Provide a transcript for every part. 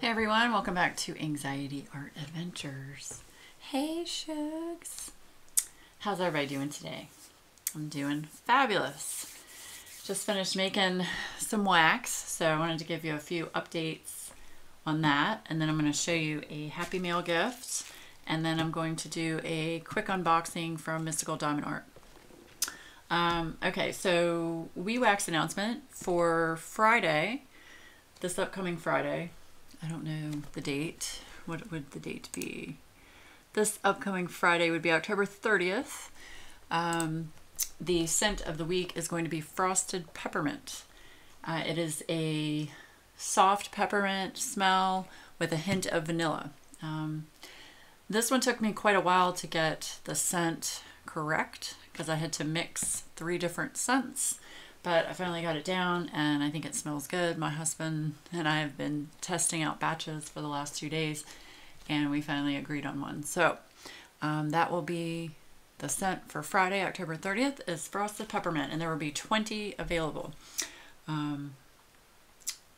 Hey everyone, welcome back to Anxiety Art Adventures. Hey Shugs! How's everybody doing today? I'm doing fabulous. Just finished making some wax, so I wanted to give you a few updates on that, and then I'm going to show you a Happy Mail gift, and then I'm going to do a quick unboxing from Mystical Diamond Art. Um, okay, so WeeWax announcement for Friday, this upcoming Friday, I don't know the date. What would the date be? This upcoming Friday would be October 30th. Um, the scent of the week is going to be Frosted Peppermint. Uh, it is a soft peppermint smell with a hint of vanilla. Um, this one took me quite a while to get the scent correct because I had to mix three different scents but I finally got it down and I think it smells good. My husband and I have been testing out batches for the last two days and we finally agreed on one. So um, that will be the scent for Friday, October 30th is Frosted Peppermint and there will be 20 available. Um,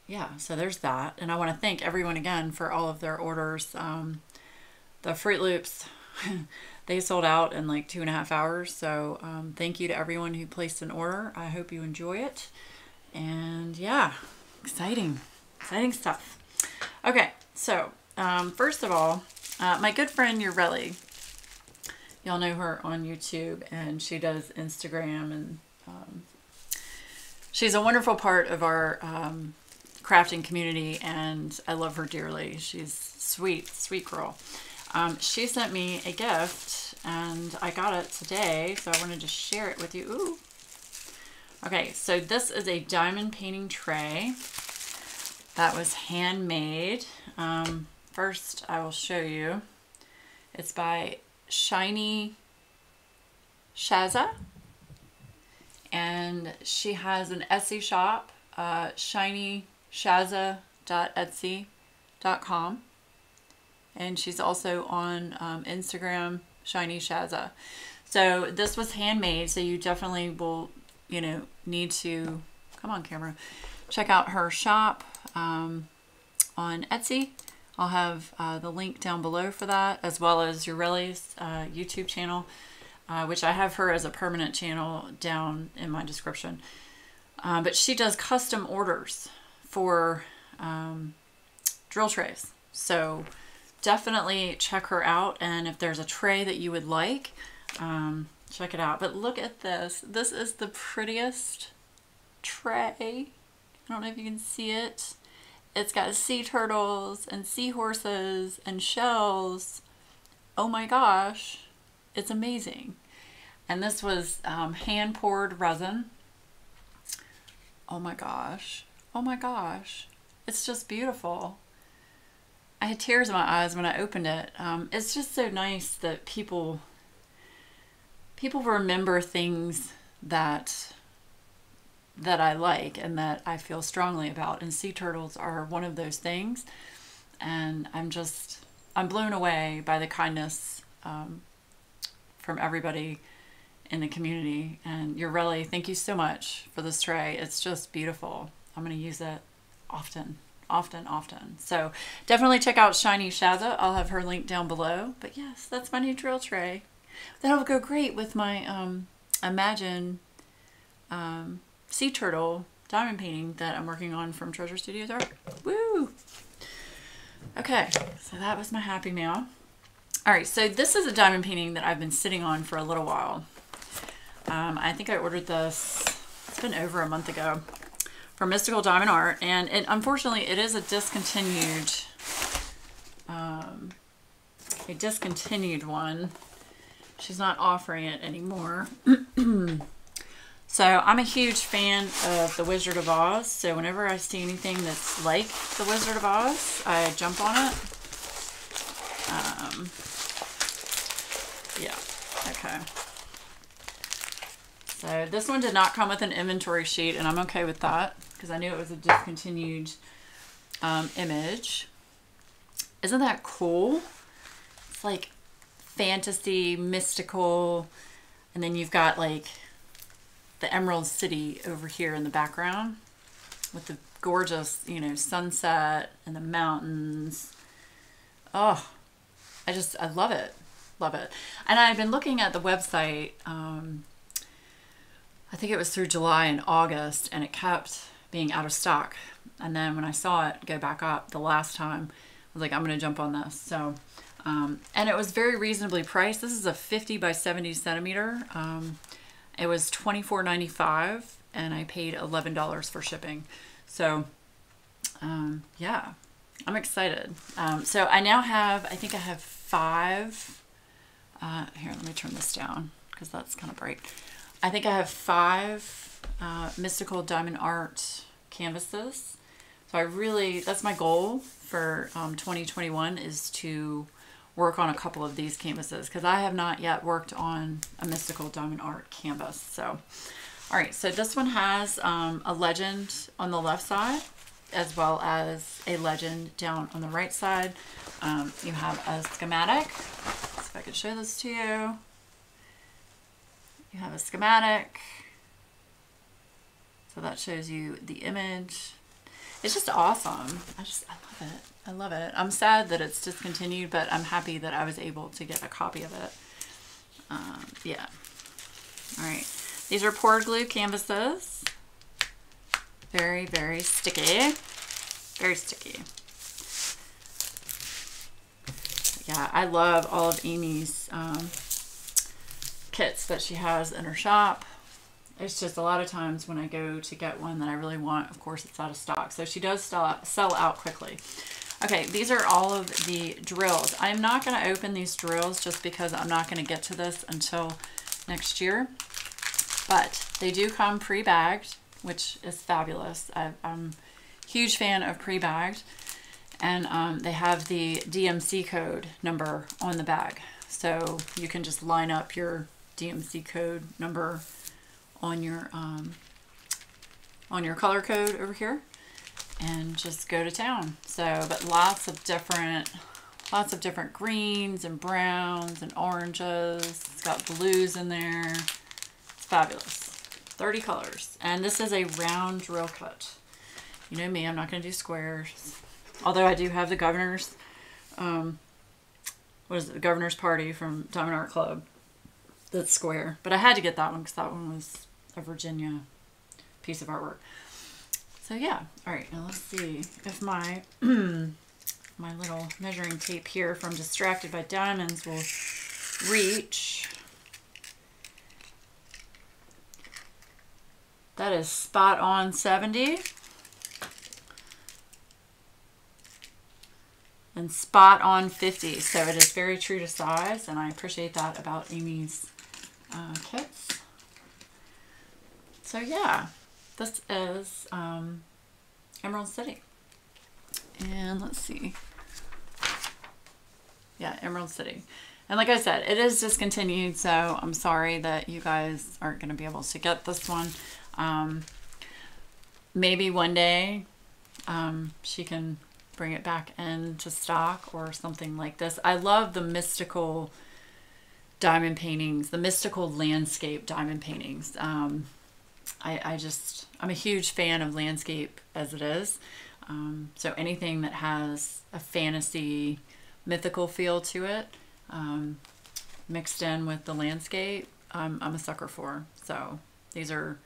yeah, so there's that. And I want to thank everyone again for all of their orders. Um, the Fruit Loops they sold out in like two and a half hours. So um, thank you to everyone who placed an order. I hope you enjoy it. And yeah, exciting, exciting stuff. Okay, so um, first of all, uh, my good friend Yureli, y'all know her on YouTube and she does Instagram and um, she's a wonderful part of our um, crafting community and I love her dearly. She's sweet, sweet girl. Um, she sent me a gift and I got it today, so I wanted to share it with you. Ooh. Okay, so this is a diamond painting tray that was handmade. Um, first, I will show you. It's by Shiny Shazza. And she has an Etsy shop, uh, shinyshazza.etsy.com and she's also on um, Instagram, Shiny Shazza. So this was handmade, so you definitely will, you know, need to, come on camera, check out her shop um, on Etsy. I'll have uh, the link down below for that, as well as Yureli's uh, YouTube channel, uh, which I have her as a permanent channel down in my description. Uh, but she does custom orders for um, drill trays. So definitely check her out. And if there's a tray that you would like, um, check it out. But look at this. This is the prettiest tray. I don't know if you can see it. It's got sea turtles and seahorses and shells. Oh my gosh, it's amazing. And this was um, hand poured resin. Oh my gosh. Oh my gosh. It's just beautiful. I had tears in my eyes when I opened it. Um, it's just so nice that people people remember things that that I like and that I feel strongly about. And sea turtles are one of those things. And I'm just I'm blown away by the kindness um, from everybody in the community. And Yureli thank you so much for this tray. It's just beautiful. I'm going to use it often often, often. So definitely check out Shiny Shazza. I'll have her link down below. But yes, that's my new drill tray. That'll go great with my um, Imagine um, sea turtle diamond painting that I'm working on from Treasure Studios Art. Woo! Okay, so that was my happy mail. All right, so this is a diamond painting that I've been sitting on for a little while. Um, I think I ordered this, it's been over a month ago from Mystical Diamond Art. And it, unfortunately, it is a discontinued, um, a discontinued one. She's not offering it anymore. so I'm a huge fan of The Wizard of Oz. So whenever I see anything that's like The Wizard of Oz, I jump on it. Um, yeah, okay. So this one did not come with an inventory sheet, and I'm okay with that because I knew it was a discontinued um, image. Isn't that cool? It's like fantasy, mystical, and then you've got like the Emerald City over here in the background. with the gorgeous, you know, sunset and the mountains. Oh, I just, I love it. Love it. And I've been looking at the website, um, I think it was through July and August, and it kept being out of stock. And then when I saw it go back up the last time, I was like, I'm going to jump on this. So, um, and it was very reasonably priced. This is a 50 by 70 centimeter. Um, it was $24.95 and I paid $11 for shipping. So, um, yeah, I'm excited. Um, so I now have, I think I have five. Uh, here, let me turn this down because that's kind of bright. I think I have five uh, Mystical Diamond Art canvases. So I really, that's my goal for um, 2021 is to work on a couple of these canvases because I have not yet worked on a Mystical Diamond Art canvas. So, all right, so this one has um, a legend on the left side as well as a legend down on the right side. Um, you have a schematic. Let's see if I could show this to you. You have a schematic. So that shows you the image. It's just awesome. I just, I love it. I love it. I'm sad that it's discontinued, but I'm happy that I was able to get a copy of it. Um, yeah. All right. These are poured glue canvases. Very, very sticky. Very sticky. Yeah, I love all of Amy's um, kits that she has in her shop. It's just a lot of times when I go to get one that I really want, of course, it's out of stock. So she does sell out, sell out quickly. Okay, these are all of the drills. I'm not going to open these drills just because I'm not going to get to this until next year. But they do come pre-bagged, which is fabulous. I, am a huge fan of pre-bagged. And um, they have the DMC code number on the bag. So you can just line up your DMC code number on your um, on your color code over here and just go to town. So, but lots of different, lots of different greens and browns and oranges. It's got blues in there. It's fabulous. 30 colors. And this is a round drill cut. You know me, I'm not going to do squares. Although I do have the governor's, um, what is it, the governor's party from Diamond Art Club. That's square. But I had to get that one because that one was a Virginia piece of artwork. So yeah, all right, now let's see if my my little measuring tape here from Distracted by Diamonds will reach. That is spot on 70. And spot on 50. So it is very true to size, and I appreciate that about Amy's uh, kits. So yeah, this is um, Emerald City. And let's see. Yeah, Emerald City. And like I said, it is discontinued, so I'm sorry that you guys aren't going to be able to get this one. Um, maybe one day um, she can bring it back into stock or something like this. I love the mystical diamond paintings, the mystical landscape diamond paintings. Um, I, I just, I'm a huge fan of landscape as it is. Um, so anything that has a fantasy, mythical feel to it, um, mixed in with the landscape, I'm a sucker for. So these are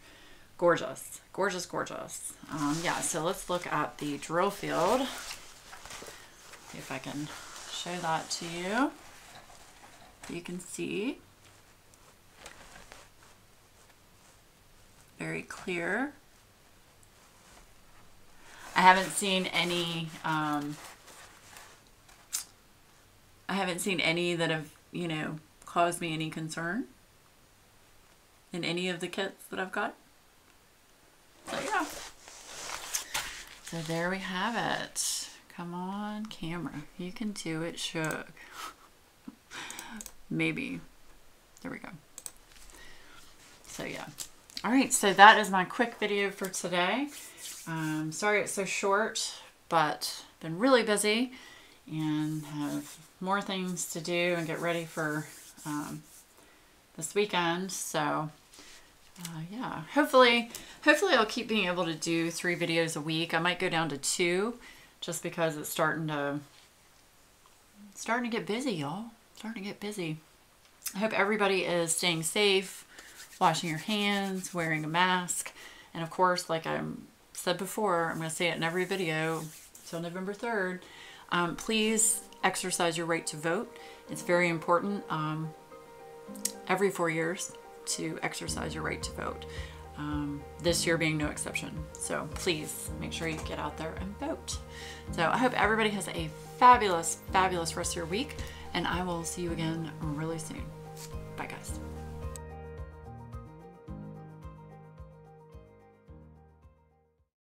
gorgeous, gorgeous, gorgeous. Um, yeah, so let's look at the drill field. See if I can show that to you. You can see very clear. I haven't seen any, um, I haven't seen any that have, you know, caused me any concern in any of the kits that I've got. So yeah. So there we have it. Come on, camera. You can do it, Shug. Maybe. There we go. So yeah. All right, so that is my quick video for today. Um, sorry it's so short, but been really busy and have more things to do and get ready for um, this weekend. So uh, yeah, hopefully, hopefully I'll keep being able to do three videos a week. I might go down to two just because it's starting to, starting to get busy, y'all. Starting to get busy. I hope everybody is staying safe, washing your hands, wearing a mask. And of course, like I said before, I'm going to say it in every video until November 3rd. Um, please exercise your right to vote. It's very important um, every four years to exercise your right to vote. Um, this year being no exception. So please make sure you get out there and vote. So I hope everybody has a fabulous, fabulous rest of your week, and I will see you again really soon. Bye, guys.